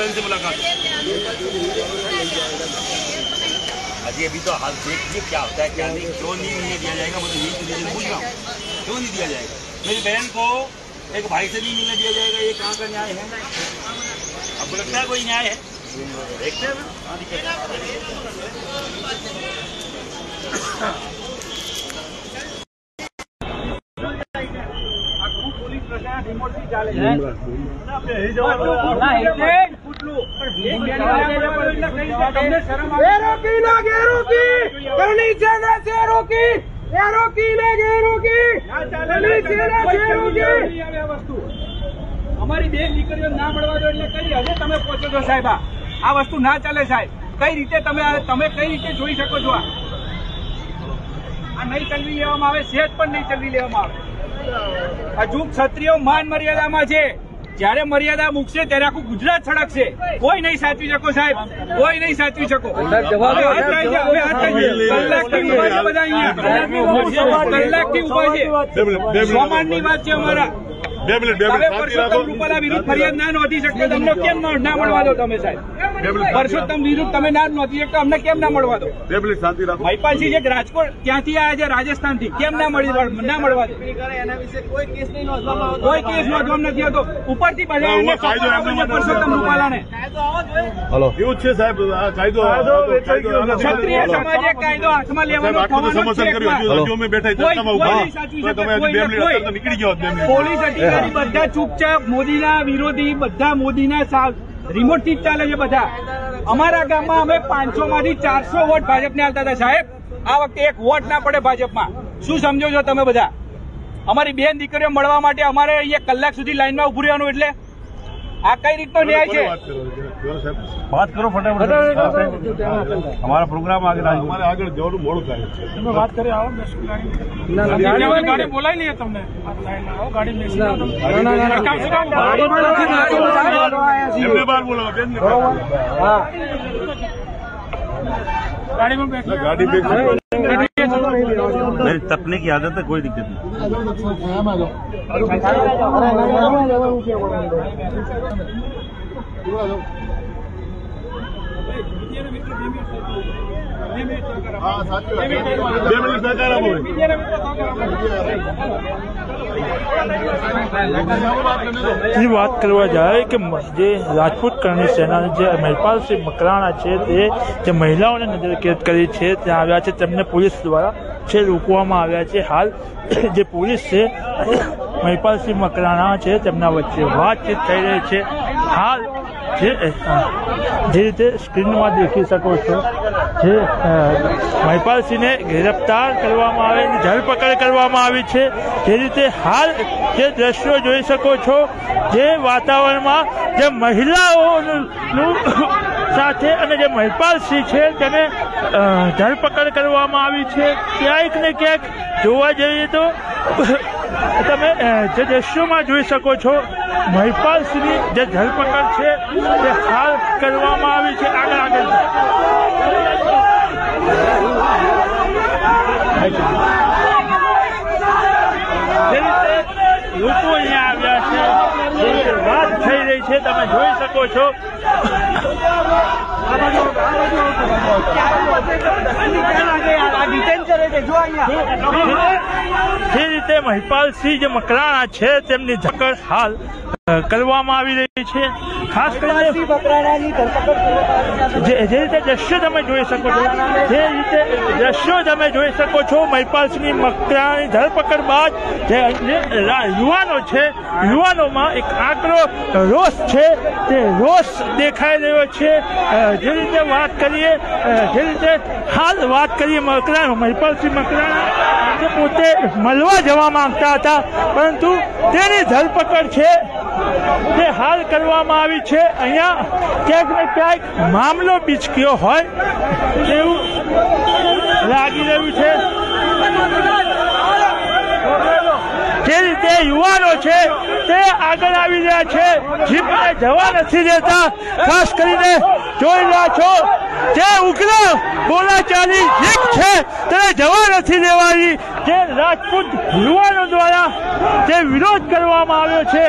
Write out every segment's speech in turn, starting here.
बहन से मुलाकात। अजय अभी तो हाल देखिए क्या होता है क्या नहीं क्यों नहीं नहीं दिया जाएगा? मैं तो यही तो रीजन पूछ रहा हूँ। क्यों नहीं दिया जाएगा? मेरी बहन को एक भाई से नहीं मिलने दिया जाएगा ये कहाँ का न्याय है? आपको लगता है कोई न्याय है? देखते हैं ना। हाँ, है। રોકી ને રોકી! કરણી સેના છે રોકી! એ રોકી ને ગે રોકી કરણી છે રોકી! અમારી બેન દીકરીઓ ના મળવા દો એટલે કઈ હવે તમે પહોંચો છો સાહેબ આ. વસ્તુ ના ચાલે સાહેબ. કઈ રીતે તમે તમે કઈ રીતે જોઈ શકો છો આ? આ નહીં ચલવી લેવામાં આવે સેજ પણ નહીં ચલવી લેવામાં આવે. હજુ ક્ષત્રિયો માન મર્યાદામાં છે. જ્યારે મર્યાદા મૂકશે ત્યારે આખું ગુજરાત સડકશે કોઈ નહીં સાચવી શકો સાહેબ. કોઈ નહીં સાચવી શકો. કલાકથી ઊભા છે સોમાનની વાત છે અમારા. બે મિનિટ. બે મિનિટ. રૂપાલા વિરુદ્ધ ફરિયાદ ના નોંધી શકે તમને કેમ ન- ના મળવા દો તમે સાહેબ? પરસોત્તમ વિરુદ્ધ તમે ના નહોતી એક તો અમને કેમ ના મળવા દો? બે મિનિટ શાંતિ રાખો. મહિપાલસિંહ જે રાજકોટ ત્યાંથી આવ્યા છે રાજસ્થાનથી કેમ ના મળી ના મળવા દો? કોઈ કેસ નોંધવામાં નથી આવતો. ઉપરથી પરસોત્તમ રૂપાલાને. એવું જ છે સાહેબ આ કાયદો ક્ષત્રિય સમાજે કાયદો હાથમાં લેવાનો થવાનો છે પોલીસ અધિકારી બધા ચૂપચાપ મોદીના વિરોધી બધા મોદીના સાવ રિમોટથી જ ચાલે છે બધા. અમારા ગામમાં અમે પાંચસો માંથી ચારસો વોટ ભાજપને આવતા હતા, સાહેબ. આ વખતે એક વોટ ના પડે ભાજપમાં. શું સમજો છો તમે બધા? અમારી બેન દીકરીઓ મળવા માટે અમારે અહીંયા કલાક સુધી લાઈનમાં ઉભું રહેવાનું એટલે આ કઈ રીતનો ન્યાય છે? વાત કરો ફટાફટ. અમારા પ્રોગ્રામ આગળ અમારે આગળ જવાનું મોડું થાય. તમે વાત કરી આવો ગાડી બોલાવી લઈએ તમને. ગાડી બહાર બોલાવો બેન ગાડીમાં ગાડી मेरी तपने की आदत है कोई दिक्कत नहीं। હા એ વાત કરવા જાય કે જે રાજપૂત કરણી સેનાની જે મહેપાલસિંહ મકરાણા છે તે જે મહિલાઓને નજરકેદ કરી છે, ત્યાં આવ્યા છે, તેમને પોલીસ દ્વારા છે રોકવામાં આવ્યા છે. હાલ જે પોલીસ છે મહિપાલસિંહ મકરાણા છે, તેમના વચ્ચે વાતચીત થઈ રહી છે. હાલ જે જે રીતે સ્ક્રીનમાં દેખી શકો છો જે મહિપાલસિંહને ગિરફતાર કરવામાં આવે ધરપકડ કરવામાં આવી છે. જે રીતે હાલ જે દ્રશ્યો જોઈ શકો છો, જે વાતાવરણમાં જે મહિલાઓનું સાથે અને જે મહિપાલસિંહ છે તેને ધરપકડ કરવામાં આવી છે. ક્યાંક ને ક્યાંક જોવા જઈએ તો તમે જે દ્રશ્યોમાં જોઈ શકો છો મહિપાલસિંહની જે ધરપકડ છે, તે હાલ કરવામાં આવી છે. આગળ આગળ. જે લોકો અહીંયા આવ્યા છે વાત થઈ રહી છે, તમે જોઈ શકો છો. જે રીતે મહિપાલસિંહ જે મકરાણા છે તેમની ધરપકડ હાલ કરવામાં આવી રહી છે. ખાસ કરીને જે જે રીતે દ્રશ્યો તમે જોઈ શકો છો જે રીતે દ્રશ્યો તમે જોઈ શકો છો મહિપાલસિંહની મકરાણી ધરપકડ બાદ જે યુવાનો છે યુવાનોમાં એક આકરો રોષ છે તે રોષ દેખાઈ રહ્યો છે. જે રીતે વાત કરીએ જે રીતે હાલ વાત કરીએ મકરાણ મહિપાલસિંહ મકરાણા પોતે મળવા જવા માંગતા હતા પરંતુ તેની ધરપકડ છે. તે હાલ કરવામાં આવી છે, અહીંયા ક્યાંક ને ક્યાંક મામલો બીચક્યો હોય તેવું લાગી રહ્યું છે. જે રીતે યુવાનો છે તે આગળ આવી રહ્યા છે, જીપને જવા નથી દેતા. ખાસ કરીને જોઈ રહ્યા છો, જે ઉગ્ર બોલાચાલી જીપ છે, તેને જવા નથી દેવાની. જે રાજપૂત યુવાનો દ્વારા જે વિરોધ કરવામાં આવ્યો છે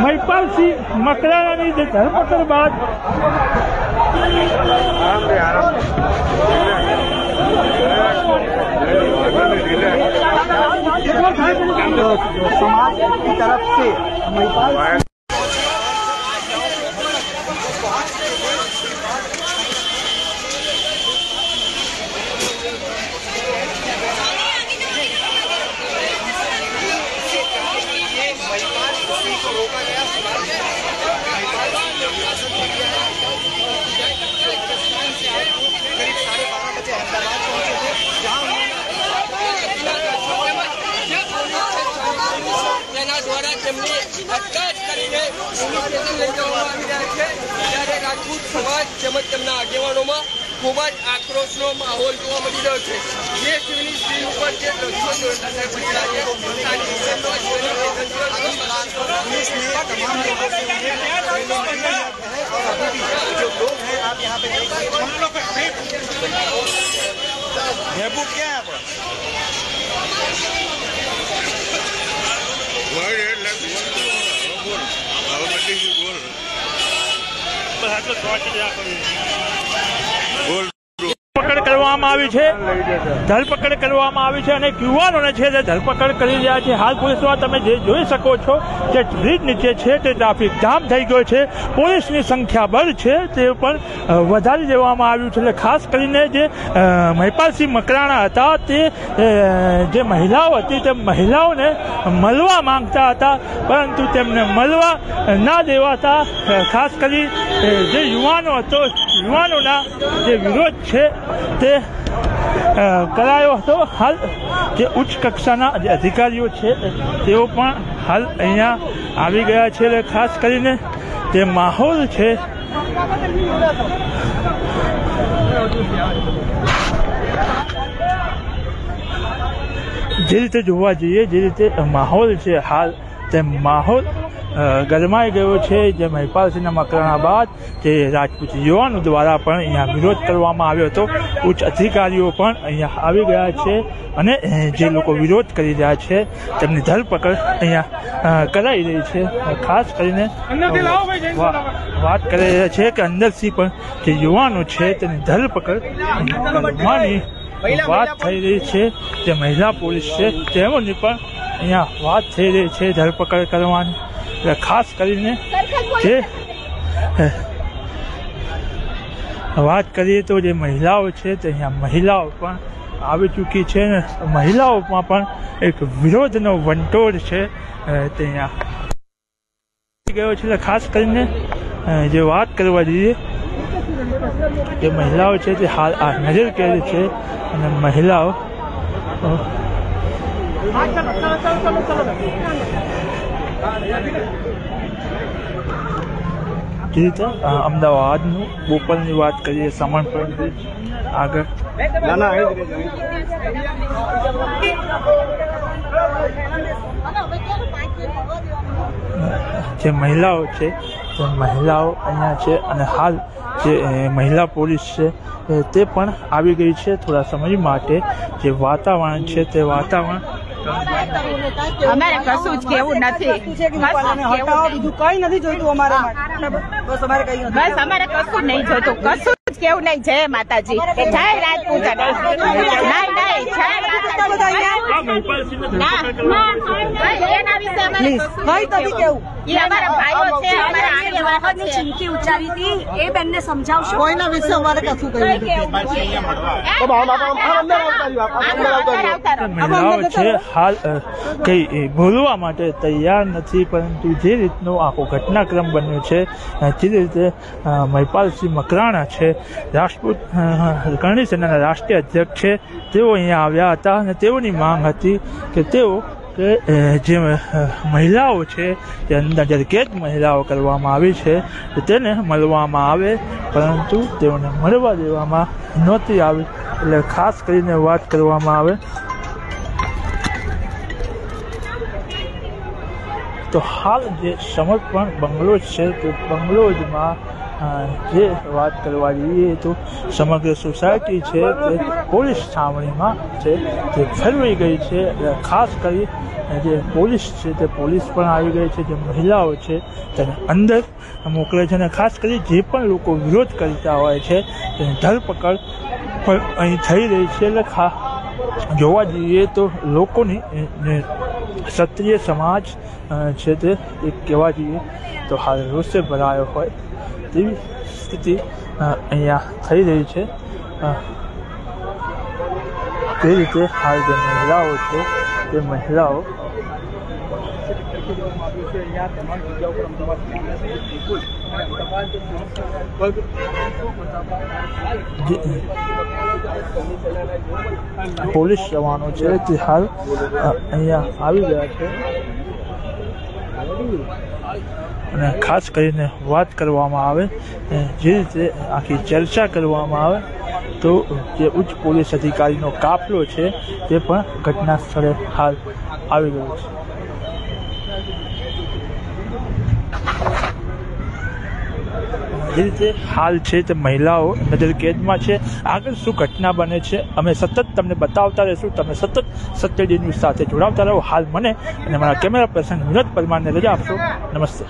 મહિપાલસિંહ મકરાણાની જે ધરપકડ બાદ समाज की तरफ से અટકાયત કરીને લઈ જવામાં આવી રહ્યા છે. ત્યારે રાજપૂત સમાજ તેમજ તેમના આગેવાનોમાં ખૂબ જ આક્રોશનો માહોલ જોવા મળી રહ્યો છે. જે ટીવીની સ્ત્રી ઉપર જે દ્રશ્યો જોતા થાય ધરપકડ કરવામાં આવી છે. ધરપકડ કરવામાં આવી છે અને યુવાનોને છે તે ધરપકડ કરી રહ્યા છે. હાલ પોલીસમાં તમે જે જોઈ શકો છો કે બ્રિજ નીચે છે તે ટ્રાફિક જામ થઈ ગયો છે. પોલીસની સંખ્યા બળ છે તે પણ વધારી દેવામાં આવ્યું છે. એટલે ખાસ કરીને જે મહિપાલસિંહ મકરાણા હતા તે જે મહિલાઓ હતી તે મહિલાઓને મળવા માંગતા હતા. પરંતુ તેમને મળવા ના દેવાતા ખાસ કરી જે યુવાનો હતો યુવાનોના જે વિરોધ છે તે અ, કરાયો હતો હાલ જે ઉચ્ચ કક્ષાના જે અધિકારીઓ છે તેઓ પણ હાલ અહીંયા આવી ગયા છે એટલે ખાસ કરીને જે માહોલ છે જે રીતે જોવા જઈએ જે રીતે માહોલ છે હાલ તે માહોલ અ, ગરમાઈ ગયો છે જે મહિપાલસિંહના મકરાણા બાદ જે રાજપૂત યુવાનો દ્વારા પણ અહીંયા વિરોધ કરવામાં આવ્યો હતો. ઉચ્ચ અધિકારીઓ પણ અહીંયા આવી ગયા છે અને જે લોકો વિરોધ કરી રહ્યા છે તેમની ધરપકડ અહીંયા કરાઈ રહી છે. ખાસ કરીને વાત કરી રહ્યા છે કે અંદરથી પણ જે યુવાનો છે તેની ધરપકડ કરવાની વાત થઈ રહી છે. જે મહિલા પોલીસ છે તેઓની પણ અહીંયા વાત થઈ રહી છે ધરપકડ કરવાની. ખાસ કરીને જે વાત કરીએ તો જે મહિલાઓ છે તે અહીંયા મહિલાઓ પણ આવી ચૂકી છે ને મહિલાઓમાં પણ એક વિરોધનો વંટોળ છે તે અહીંયા ગયો છે. એટલે ખાસ કરીને જે વાત કરવા જઈએ, જે મહિલાઓ છે તે હાલ આ નજર કેદ છે અને મહિલાઓ જે રીતે અમદાવાદનું બોપલની વાત કરીએ બ્રિજ આગળ. ના ના અહીં જ રહેજો. જે મહિલાઓ છે તે મહિલાઓ અહીંયા છે અને હાલ જે મહિલા પોલીસ છે તે પણ આવી ગઈ છે. થોડા સમય માટે જે વાતાવરણ છે તે વાતાવરણ અમારે કશું જ કેવું નથી. કશું જ કેવું નહીં. કઈ નથી જોઈતું અમારે બસ અમારે કઈ બસ અમારે કશું નહીં જોતું કશું કેવું નહીં જય માતાજી. જય રાજપૂત. ચીમકી ઉચ્ચારી હતી એ બેનને સમજાવશો? કોઈના વિશે અમારે કશું કહ્યું છે. હાલ કઈ બોલવા માટે તૈયાર નથી પરંતુ જે રીતનો આખો ઘટનાક્રમ બન્યો છે જે રીતે મહિપાલસિંહ મકરાણા છે રાજપૂત કરણી સેનાના રાષ્ટ્રીય અધ્યક્ષ છે તેઓ અહીંયા આવ્યા હતા અને તેઓની માંગ હતી કે તેઓ જે મહિલાઓ છે તે અંદર જ્યારે કેદ મહિલાઓ કરવામાં આવી છે તેને મળવામાં આવે, પરંતુ તેઓને મળવા દેવામાં નહોતી આવી. એટલે ખાસ કરીને વાત કરવામાં આવે તો હાલ જે સમર્પણ બંગલો છે, તે બંગલોજમાં જે વાત કરવા જઈએ તો સમગ્ર સોસાયટી છે તે પોલીસ છાવણીમાં છે તે ફેરવાઈ ગઈ છે. ખાસ કરી જે પોલીસ છે, તે પોલીસ પણ આવી ગઈ છે, જે મહિલાઓ છે, તેને અંદર મોકલે છે. અને ખાસ કરી જે પણ લોકો વિરોધ કરતા હોય છે, તેની ધરપકડ પણ અહીં થઈ રહી છે. એટલે ખા, જોવા જઈએ તો લોકોની ક્ષત્રિય સમાજ છે તે, એક કહેવા જઈએ તો હાલ રોષે ભરાયો હોય તેવી સ્થિતિ અહીંયા થઈ રહી છે. તે રીતે હાલ જે મહિલાઓ છે, તે મહિલાઓ પોલીસ જવાનો છે, તે હાલ અહીંયા આવી ગયા છે. અને ખાસ કરીને વાત કરવામાં આવે જે રીતે આખી ચર્ચા કરવામાં આવે, તો જે ઉચ્ચ પોલીસ અધિકારીનો કાફલો છે, તે પણ ઘટના સ્થળે હાલ આવી ગયો છે. જે રીતે હાલ છે તે મહિલાઓ નજર કેદમાં છે. આગળ શું ઘટના બને છે, અમે સતત તમને બતાવતા રહીશું. તમે સતત સત્યજી ન્યૂઝ સાથે જોડાવતા રહો. હાલ મને અને મારા કેમેરા પર્સન વિનોદ પરમારને રજા આપશો. નમસ્તે.